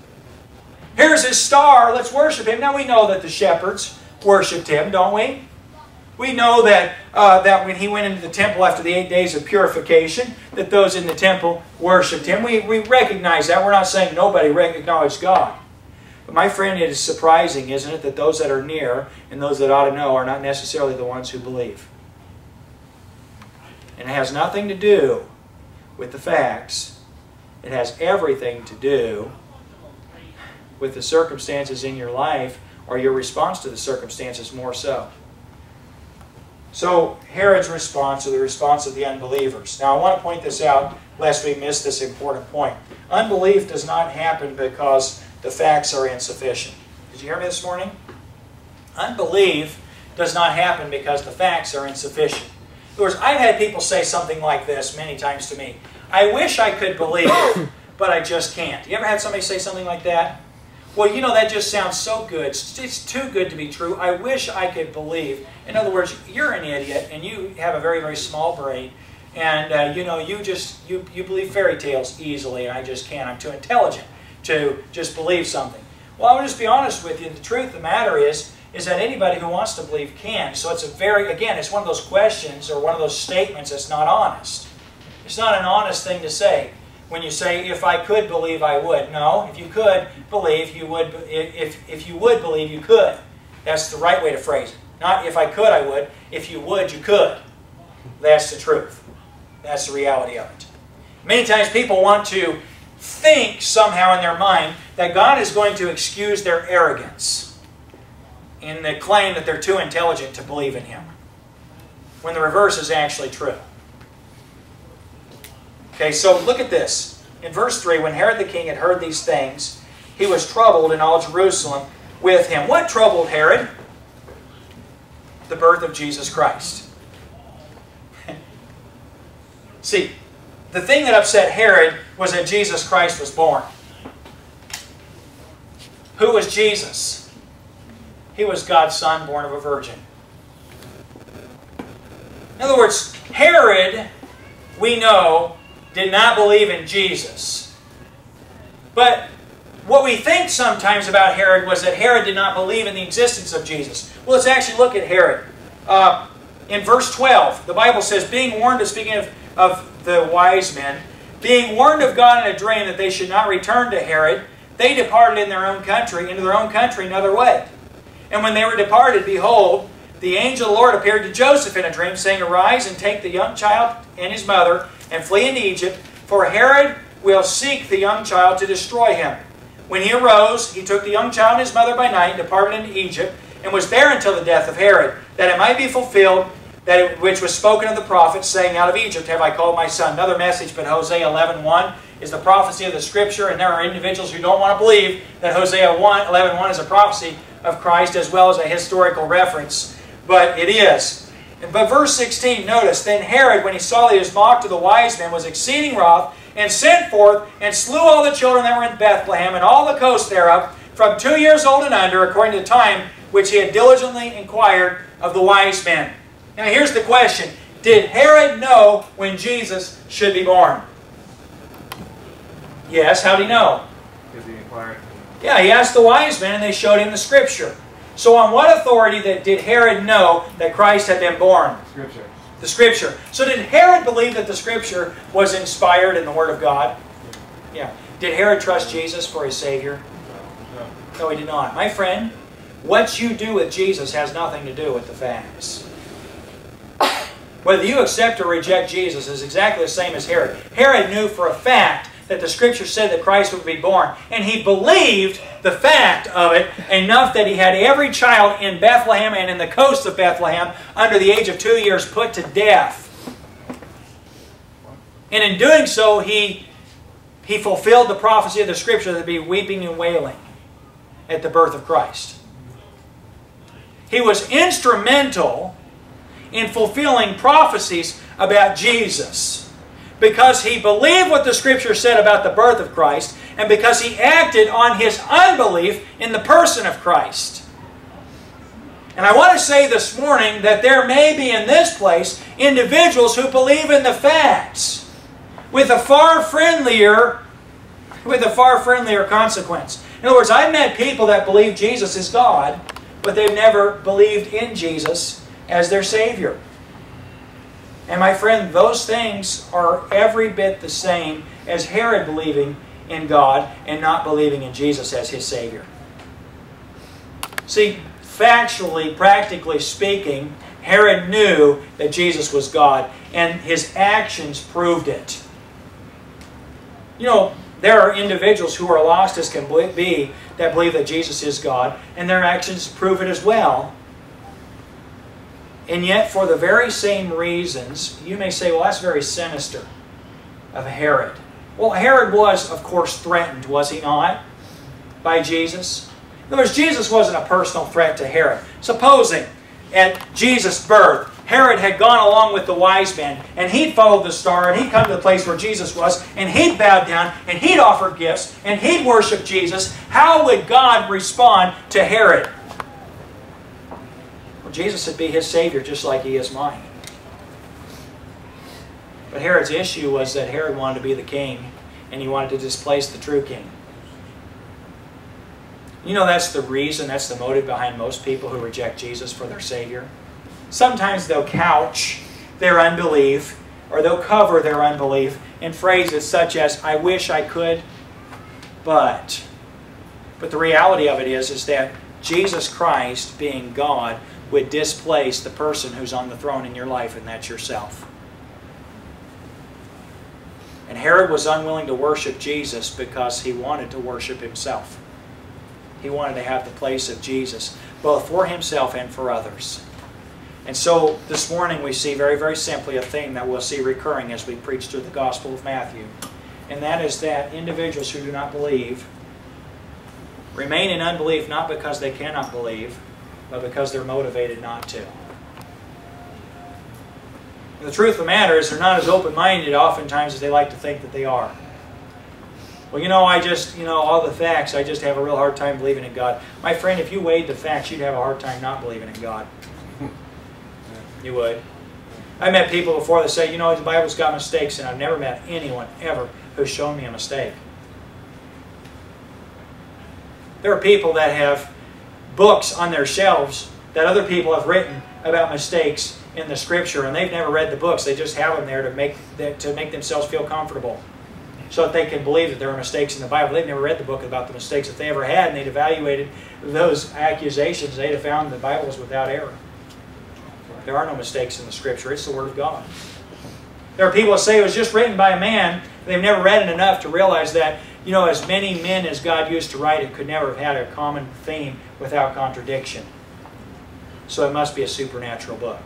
Here's his star, let's worship him. Now we know that the shepherds worshipped him, don't we? We know that, uh, that when he went into the temple after the eight days of purification, that those in the temple worshipped him. We, we recognize that. We're not saying nobody recognized God. But my friend, it is surprising, isn't it, that those that are near and those that ought to know are not necessarily the ones who believe. And it has nothing to do with the facts. It has everything to do with the circumstances in your life or your response to the circumstances more so. So, Herod's response or the response of the unbelievers. Now, I want to point this out lest we miss this important point. Unbelief does not happen because the facts are insufficient. Did you hear me this morning? Unbelief does not happen because the facts are insufficient. In other words, I've had people say something like this many times to me. I wish I could believe, but I just can't. You ever had somebody say something like that? Well, you know, that just sounds so good. It's too good to be true. I wish I could believe. In other words, you're an idiot and you have a very, very small brain. And, uh, you know, you just, you, you believe fairy tales easily and I just can't. I'm too intelligent to just believe something. Well, I'll just be honest with you. The truth of the matter is, is that anybody who wants to believe can. So it's a very, again, it's one of those questions or one of those statements that's not honest. It's not an honest thing to say when you say, if I could believe, I would. No, if you could believe, you would, if, if you would believe, you could. That's the right way to phrase it. Not if I could, I would. If you would, you could. That's the truth. That's the reality of it. Many times people want to think somehow in their mind that God is going to excuse their arrogance in the claim that they're too intelligent to believe in Him, when the reverse is actually true. Okay, so look at this. In verse 3, when Herod the king had heard these things, he was troubled in all Jerusalem with him. What troubled Herod? The birth of Jesus Christ. See, the thing that upset Herod was that Jesus Christ was born. Who was Jesus? He was God's son born of a virgin. In other words, Herod, we know, did not believe in Jesus. But what we think sometimes about Herod was that Herod did not believe in the existence of Jesus. Well, let's actually look at Herod. Uh, in verse 12, the Bible says, being warned, to speaking of, of the wise men, being warned of God in a dream that they should not return to Herod, they departed in their own country, into their own country another way. And when they were departed, behold, the angel of the Lord appeared to Joseph in a dream, saying, Arise and take the young child and his mother, and flee into Egypt, for Herod will seek the young child to destroy him. When he arose, he took the young child and his mother by night, and departed into Egypt, and was there until the death of Herod, that it might be fulfilled that it, which was spoken of the prophet, saying, Out of Egypt have I called my son. Another message, but Hosea 11.1 is the prophecy of the Scripture, and there are individuals who don't want to believe that Hosea 1, 11.1 is a prophecy of Christ as well as a historical reference, but it is. But verse 16, notice, Then Herod, when he saw that he was mocked of the wise men, was exceeding wroth, and sent forth, and slew all the children that were in Bethlehem, and all the coast thereof, from two years old and under, according to the time which he had diligently inquired of the wise men. Now here's the question. Did Herod know when Jesus should be born? Yes, how did he know? Because he inquired. Yeah, he asked the wise men and they showed him the scripture. So on what authority that did Herod know that Christ had been born? Scripture. The scripture. So did Herod believe that the scripture was inspired in the Word of God? Yeah. Did Herod trust Jesus for his Savior? No. No, he did not. My friend, what you do with Jesus has nothing to do with the facts. Whether you accept or reject Jesus is exactly the same as Herod. Herod knew for a fact that the Scripture said that Christ would be born, and he believed the fact of it enough that he had every child in Bethlehem and in the coast of Bethlehem under the age of two years put to death. And in doing so, he, he fulfilled the prophecy of the Scripture that be weeping and wailing at the birth of Christ. He was instrumental in fulfilling prophecies about Jesus because he believed what the Scripture said about the birth of Christ and because he acted on his unbelief in the person of Christ. And I want to say this morning that there may be in this place individuals who believe in the facts with a far friendlier with a far friendlier consequence. In other words, I've met people that believe Jesus is God, but they've never believed in Jesus as their Savior. And my friend, those things are every bit the same as Herod believing in God and not believing in Jesus as his Savior. See, factually, practically speaking, Herod knew that Jesus was God, and his actions proved it. You know, there are individuals who are lost as can be that believe that Jesus is God, and their actions prove it as well. And yet, for the very same reasons, you may say, well, that's very sinister of Herod. Well, Herod was, of course, threatened, was he not, by Jesus? In other words, Jesus wasn't a personal threat to Herod. Supposing at Jesus' birth, Herod had gone along with the wise men, and he'd followed the star, and he'd come to the place where Jesus was, and he'd bowed down, and he'd offered gifts, and he'd worship Jesus, how would God respond to Herod? Jesus would be his Savior just like he is mine. But Herod's issue was that Herod wanted to be the king, and he wanted to displace the true king. You know that's the reason, that's the motive behind most people who reject Jesus for their Savior. Sometimes they'll couch their unbelief or they'll cover their unbelief in phrases such as, I wish I could, but. But the reality of it is, is that Jesus Christ, being God, would displace the person who's on the throne in your life, and that's yourself. And Herod was unwilling to worship Jesus because he wanted to worship himself. He wanted to have the place of Jesus, both for himself and for others. And so this morning we see very, very simply a theme that we'll see recurring as we preach through the Gospel of Matthew. And that is that individuals who do not believe remain in unbelief not because they cannot believe, but because they're motivated not to. And the truth of the matter is they're not as open-minded oftentimes as they like to think that they are. Well, you know, I just, you know, all the facts, I just have a real hard time believing in God. My friend, if you weighed the facts, you'd have a hard time not believing in God. You would. I met people before that say, you know, the Bible's got mistakes, and I've never met anyone ever who's shown me a mistake. There are people that have books on their shelves that other people have written about mistakes in the Scripture, and they've never read the books. They just have them there to make to make themselves feel comfortable, so that they can believe that there are mistakes in the Bible. They've never read the book about the mistakes that they ever had, and they'd evaluated those accusations. They'd have found the Bible was without error. There are no mistakes in the Scripture. It's the Word of God. There are people that say it was just written by a man. They've never read it enough to realize that, you know, as many men as God used to write it could never have had a common theme without contradiction. So it must be a supernatural book.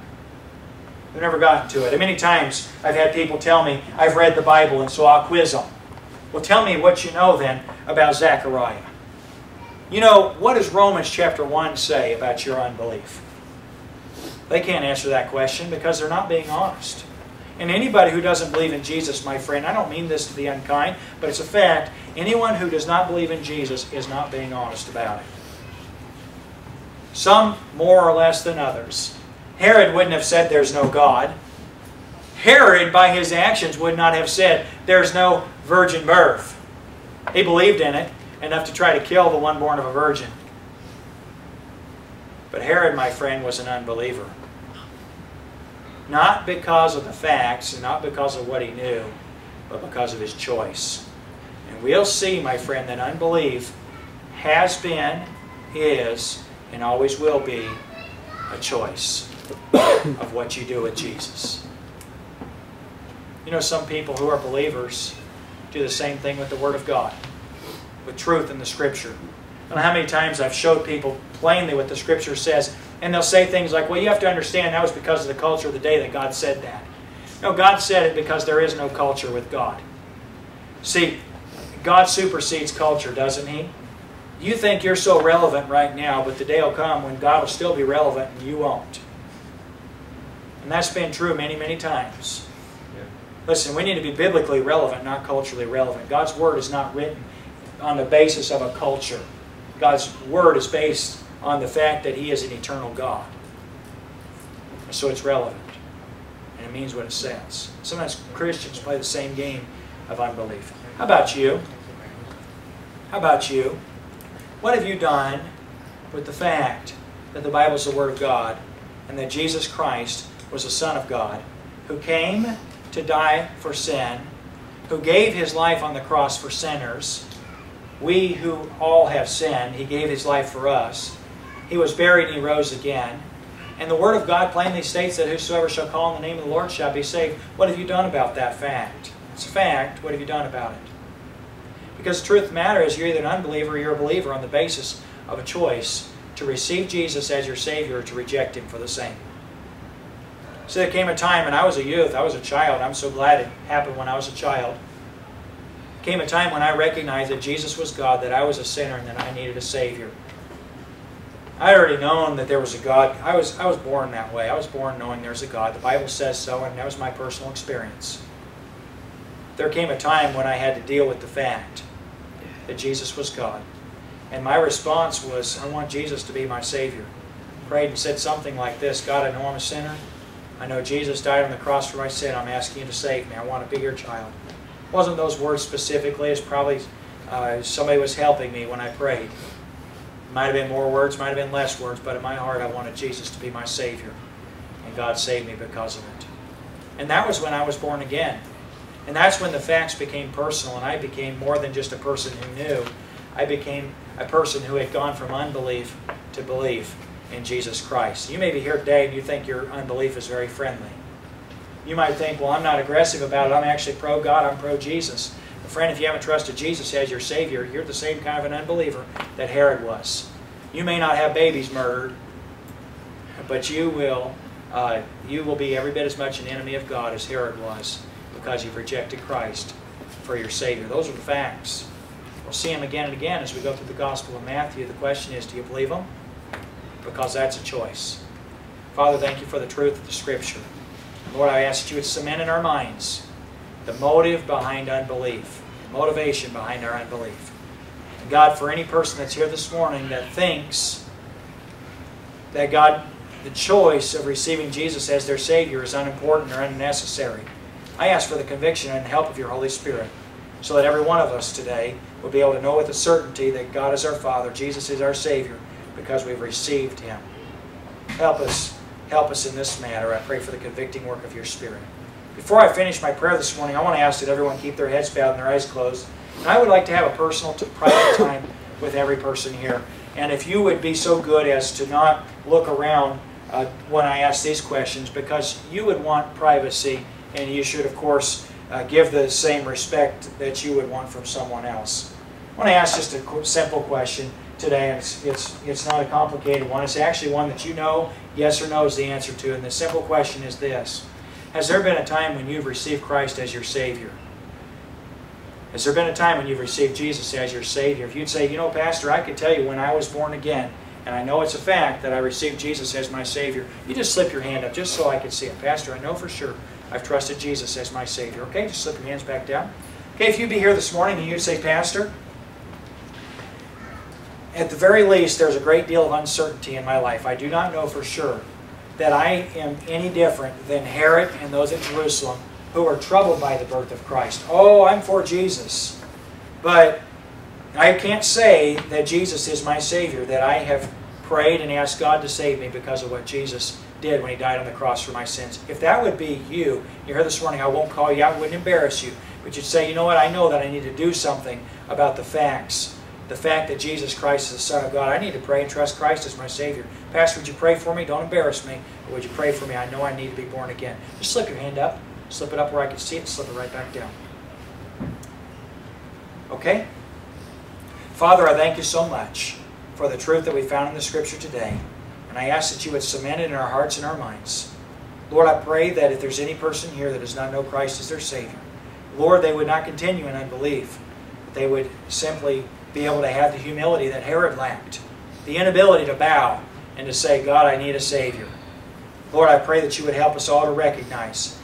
I've never gotten to it. And many times I've had people tell me, I've read the Bible and so I'll quiz them. Well, tell me what you know then about Zechariah. You know, what does Romans chapter 1 say about your unbelief? They can't answer that question because they're not being honest. And anybody who doesn't believe in Jesus, my friend, I don't mean this to be unkind, but it's a fact. Anyone who does not believe in Jesus is not being honest about it. Some more or less than others. Herod wouldn't have said there's no God. Herod, by his actions, would not have said there's no virgin birth. He believed in it enough to try to kill the one born of a virgin. But Herod, my friend, was an unbeliever. Not because of the facts and not because of what he knew, but because of his choice. And we'll see, my friend, that unbelief has been, is, and always will be a choice of what you do with Jesus. You know, some people who are believers do the same thing with the Word of God, with truth in the Scripture. I don't know how many times I've showed people plainly what the Scripture says, and they'll say things like, well, you have to understand that was because of the culture of the day that God said that. No, God said it because there is no culture with God. See, God supersedes culture, doesn't He? You think you're so relevant right now, but the day will come when God will still be relevant and you won't. And that's been true many, many times. Yeah. Listen, we need to be biblically relevant, not culturally relevant. God's Word is not written on the basis of a culture. God's Word is based on the fact that He is an eternal God. So it's relevant. And it means what it says. Sometimes Christians play the same game of unbelief. How about you? How about you? What have you done with the fact that the Bible is the Word of God and that Jesus Christ was the Son of God who came to die for sin, who gave His life on the cross for sinners, we who all have sinned, He gave His life for us. He was buried and He rose again. And the Word of God plainly states that whosoever shall call on the name of the Lord shall be saved. What have you done about that fact? It's a fact. What have you done about it? Because the truth of the matter is you're either an unbeliever or you're a believer on the basis of a choice to receive Jesus as your Savior or to reject Him for the same. So there came a time, and I was a youth, I was a child. I'm so glad it happened when I was a child came a time when I recognized that Jesus was God, that I was a sinner, and that I needed a Savior. I already known that there was a God. I was, I was born that way. I was born knowing there's a God. The Bible says so, and that was my personal experience. There came a time when I had to deal with the fact that Jesus was God. And my response was, I want Jesus to be my Savior. Prayed and said something like this God, I know I'm a sinner. I know Jesus died on the cross for my sin. I'm asking you to save me. I want to be your child wasn't those words specifically. It's probably uh, somebody was helping me when I prayed. Might have been more words, might have been less words, but in my heart I wanted Jesus to be my Savior. And God saved me because of it. And that was when I was born again. And that's when the facts became personal and I became more than just a person who knew. I became a person who had gone from unbelief to belief in Jesus Christ. You may be here today and you think your unbelief is very friendly. You might think, well, I'm not aggressive about it. I'm actually pro God. I'm pro Jesus. Friend, if you haven't trusted Jesus as your Savior, you're the same kind of an unbeliever that Herod was. You may not have babies murdered, but you will, uh, you will be every bit as much an enemy of God as Herod was because you've rejected Christ for your Savior. Those are the facts. We'll see them again and again as we go through the Gospel of Matthew. The question is, do you believe them? Because that's a choice. Father, thank you for the truth of the Scripture. Lord, I ask that you would cement in our minds the motive behind unbelief, The motivation behind our unbelief. And God, for any person that's here this morning that thinks that God, the choice of receiving Jesus as their Savior is unimportant or unnecessary, I ask for the conviction and help of your Holy Spirit so that every one of us today will be able to know with a certainty that God is our Father, Jesus is our Savior, because we've received Him. Help us, help us in this matter. I pray for the convicting work of your Spirit. Before I finish my prayer this morning, I want to ask that everyone keep their heads bowed and their eyes closed. And I would like to have a personal, private time with every person here. And if you would be so good as to not look around uh, when I ask these questions, because you would want privacy, and you should, of course, uh, give the same respect that you would want from someone else. I want to ask just a simple question today, it's, it's, it's not a complicated one. It's actually one that you know yes or no is the answer to, and the simple question is this. Has there been a time when you've received Christ as your Savior? Has there been a time when you've received Jesus as your Savior? If you'd say, you know, Pastor, I could tell you when I was born again, and I know it's a fact that I received Jesus as my Savior, you just slip your hand up just so I could see it. Pastor, I know for sure I've trusted Jesus as my Savior. Okay, just slip your hands back down. Okay, if you'd be here this morning and you'd say, Pastor, at the very least, there's a great deal of uncertainty in my life. I do not know for sure that I am any different than Herod and those at Jerusalem who are troubled by the birth of Christ. Oh, I'm for Jesus. But I can't say that Jesus is my Savior, that I have prayed and asked God to save me because of what Jesus did when He died on the cross for my sins. If that would be you, you're here this morning, I won't call you out, I wouldn't embarrass you. But you'd say, you know what, I know that I need to do something about the facts. The fact that Jesus Christ is the Son of God. I need to pray and trust Christ as my Savior. Pastor, would you pray for me? Don't embarrass me. But would you pray for me? I know I need to be born again. Just slip your hand up. Slip it up where I can see it. Slip it right back down. Okay? Father, I thank you so much for the truth that we found in the Scripture today. And I ask that you would cement it in our hearts and our minds. Lord, I pray that if there's any person here that does not know Christ as their Savior, Lord, they would not continue in unbelief. But they would simply be able to have the humility that Herod lacked, the inability to bow and to say, God, I need a Savior. Lord, I pray that you would help us all to recognize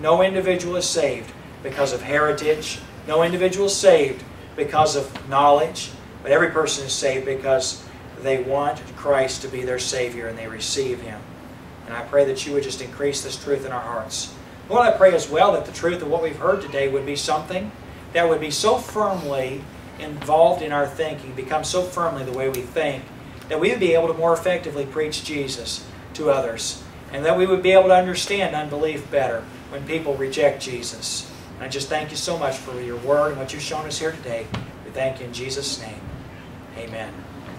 no individual is saved because of heritage, no individual is saved because of knowledge, but every person is saved because they want Christ to be their Savior and they receive Him. And I pray that you would just increase this truth in our hearts. Lord, I pray as well that the truth of what we've heard today would be something that would be so firmly involved in our thinking, become so firmly the way we think, that we would be able to more effectively preach Jesus to others. And that we would be able to understand unbelief better when people reject Jesus. And I just thank you so much for your word and what you've shown us here today. We thank you in Jesus' name. Amen.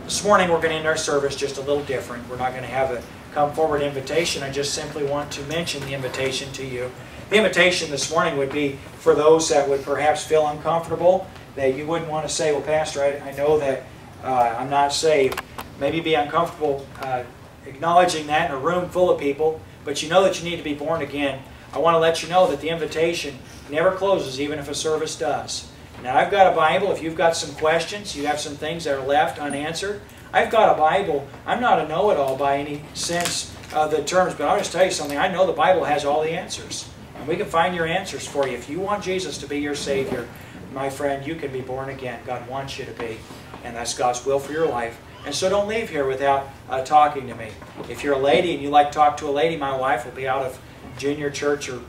This morning we're going to end our service just a little different. We're not going to have a come forward invitation. I just simply want to mention the invitation to you. The invitation this morning would be for those that would perhaps feel uncomfortable, that you wouldn't want to say, well, Pastor, I, I know that uh, I'm not saved. Maybe be uncomfortable uh, acknowledging that in a room full of people, but you know that you need to be born again. I want to let you know that the invitation never closes, even if a service does. Now, I've got a Bible. If you've got some questions, you have some things that are left unanswered, I've got a Bible. I'm not a know-it-all by any sense of the terms, but I'll just tell you something. I know the Bible has all the answers. And we can find your answers for you. If you want Jesus to be your Savior, my friend, you can be born again. God wants you to be. And that's God's will for your life. And so don't leave here without uh, talking to me. If you're a lady and you like to talk to a lady, my wife will be out of junior church or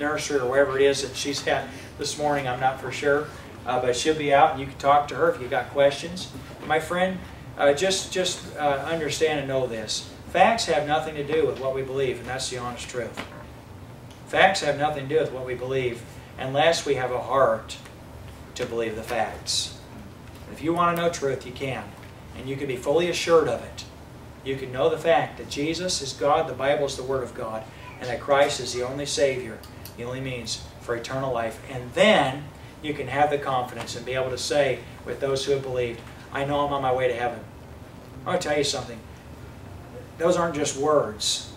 nursery or wherever it is that she's at this morning. I'm not for sure. Uh, but she'll be out and you can talk to her if you've got questions. My friend, uh, just, just uh, understand and know this. Facts have nothing to do with what we believe, and that's the honest truth. Facts have nothing to do with what we believe unless we have a heart to believe the facts. If you want to know truth, you can. And you can be fully assured of it. You can know the fact that Jesus is God, the Bible is the Word of God, and that Christ is the only Savior, the only means for eternal life. And then you can have the confidence and be able to say with those who have believed, I know I'm on my way to heaven. I want to tell you something. Those aren't just words.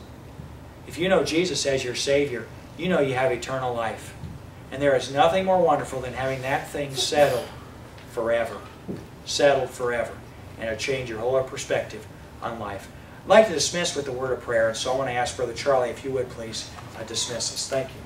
If you know Jesus as your Savior, you know you have eternal life. And there is nothing more wonderful than having that thing settled forever. Settled forever. And it'll change your whole perspective on life. I'd like to dismiss with the word of prayer, and so I want to ask Brother Charlie, if you would please, uh, dismiss us. Thank you.